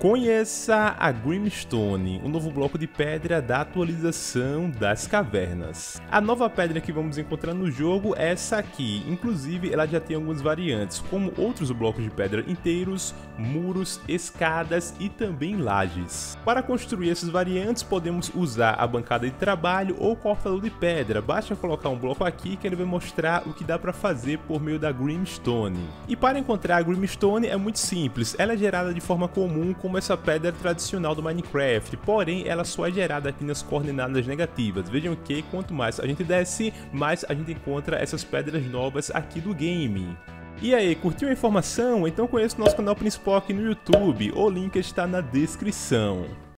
Conheça a Grimstone, o um novo bloco de pedra da atualização das cavernas. A nova pedra que vamos encontrar no jogo é essa aqui, inclusive ela já tem algumas variantes, como outros blocos de pedra inteiros, muros, escadas e também lajes. Para construir essas variantes podemos usar a bancada de trabalho ou cortador de pedra, basta colocar um bloco aqui que ele vai mostrar o que dá para fazer por meio da Grimstone. E para encontrar a Grimstone é muito simples, ela é gerada de forma comum com como essa pedra tradicional do Minecraft, porém ela só é gerada aqui nas coordenadas negativas. Vejam que quanto mais a gente desce, mais a gente encontra essas pedras novas aqui do game. E aí, curtiu a informação? Então conheça o nosso canal principal aqui no YouTube, o link está na descrição.